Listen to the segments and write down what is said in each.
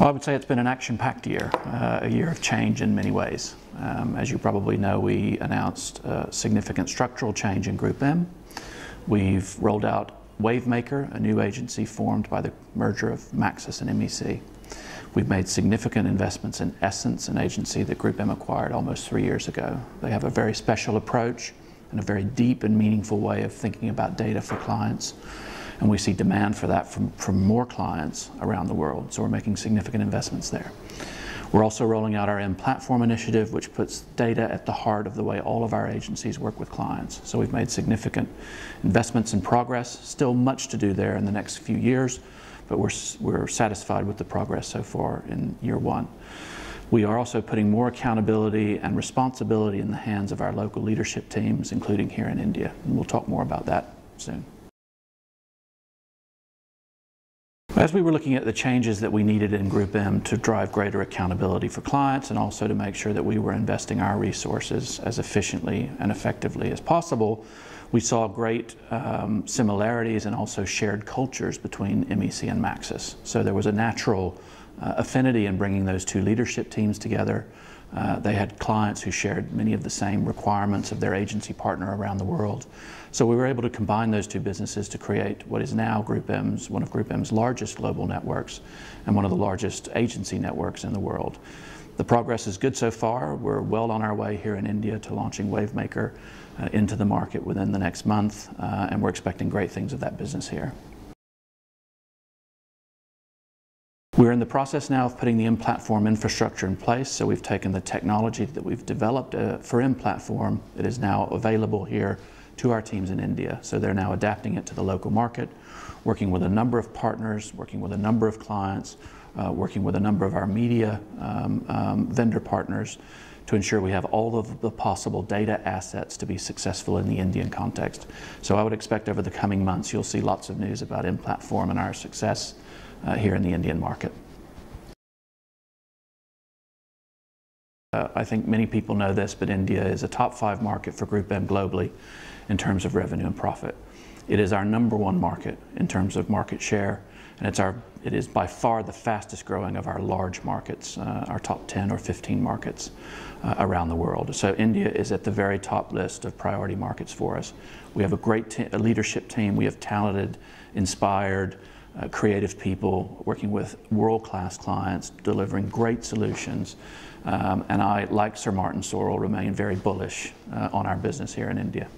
Well, I would say it's been an action-packed year, uh, a year of change in many ways. Um, as you probably know, we announced a significant structural change in GroupM. We've rolled out Wavemaker, a new agency formed by the merger of Maxus and MEC. We've made significant investments in Essence, an agency that GroupM acquired almost three years ago. They have a very special approach and a very deep and meaningful way of thinking about data for clients and we see demand for that from, from more clients around the world. So we're making significant investments there. We're also rolling out our M Platform initiative, which puts data at the heart of the way all of our agencies work with clients. So we've made significant investments in progress. Still much to do there in the next few years, but we're, we're satisfied with the progress so far in year one. We are also putting more accountability and responsibility in the hands of our local leadership teams, including here in India. And we'll talk more about that soon. As we were looking at the changes that we needed in GroupM to drive greater accountability for clients and also to make sure that we were investing our resources as efficiently and effectively as possible, we saw great um, similarities and also shared cultures between MEC and Maxus. So there was a natural uh, affinity in bringing those two leadership teams together. Uh, they had clients who shared many of the same requirements of their agency partner around the world. So we were able to combine those two businesses to create what is now GroupM's, one of GroupM's largest global networks and one of the largest agency networks in the world. The progress is good so far. We're well on our way here in India to launching Wavemaker into the market within the next month, uh, and we're expecting great things of that business here. We're in the process now of putting the M platform infrastructure in place. So we've taken the technology that we've developed uh, for M platform. It is now available here to our teams in India. So they're now adapting it to the local market, working with a number of partners, working with a number of clients, uh, working with a number of our media um, um, vendor partners to ensure we have all of the possible data assets to be successful in the Indian context. So I would expect over the coming months you'll see lots of news about M platform and our success uh, here in the Indian market. Uh, I think many people know this, but India is a top five market for GroupM globally in terms of revenue and profit. It is our number one market in terms of market share, and it's our, it is by far the fastest growing of our large markets, uh, our top 10 or 15 markets uh, around the world. So India is at the very top list of priority markets for us. We have a great leadership team. We have talented, inspired, uh, creative people working with world-class clients, delivering great solutions. Um, and I, like Sir Martin Sorrell, remain very bullish uh, on our business here in India.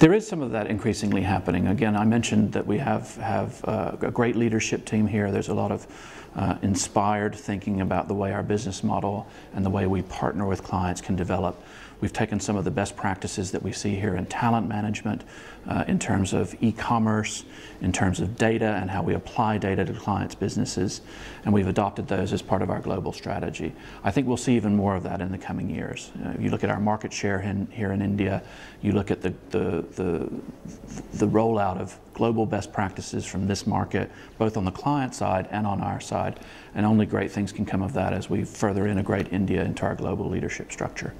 There is some of that increasingly happening. Again, I mentioned that we have, have uh, a great leadership team here. There's a lot of uh, inspired thinking about the way our business model and the way we partner with clients can develop. We've taken some of the best practices that we see here in talent management, uh, in terms of e-commerce, in terms of data and how we apply data to clients' businesses, and we've adopted those as part of our global strategy. I think we'll see even more of that in the coming years. Uh, you look at our market share in, here in India, you look at the, the, the, the rollout of global best practices from this market, both on the client side and on our side, and only great things can come of that as we further integrate India into our global leadership structure.